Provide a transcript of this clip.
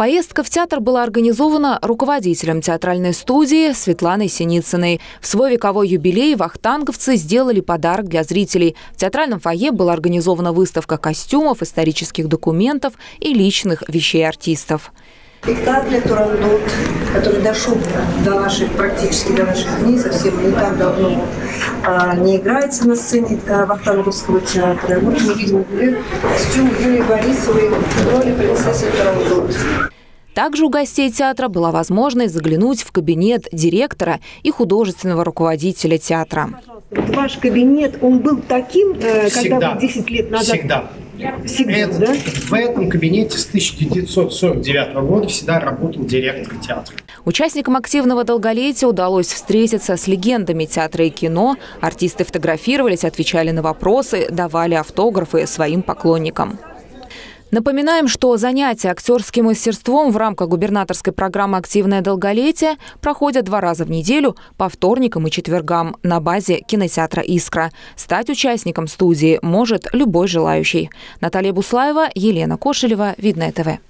Поездка в театр была организована руководителем театральной студии Светланой Синицыной. В свой вековой юбилей вахтанговцы сделали подарок для зрителей. В театральном фойе была организована выставка костюмов, исторических документов и личных вещей артистов. Спектакль «Турандот», который дошел до наших, практически до наших дней, совсем не так давно, не играется на сцене а, Вахтанговского театра. Вот мы видим костюм Юлии Борисовой в роли принцессы Турандот. Также у гостей театра была возможность заглянуть в кабинет директора и художественного руководителя театра. Ваш кабинет, он был таким, э, Всегда. когда вы 10 лет назад? Всегда. Это- да? В этом кабинете с 1949 года всегда работал директор театра. Участникам активного долголетия удалось встретиться с легендами театра и кино. Артисты фотографировались, отвечали на вопросы, давали автографы своим поклонникам. Напоминаем, что занятия актерским мастерством в рамках губернаторской программы «Активное долголетие» проходят два раза в неделю по вторникам и четвергам на базе кинотеатра «Искра». Стать участником студии может любой желающий. Наталья Буслаева, Елена Кошелева, Видное ТВ.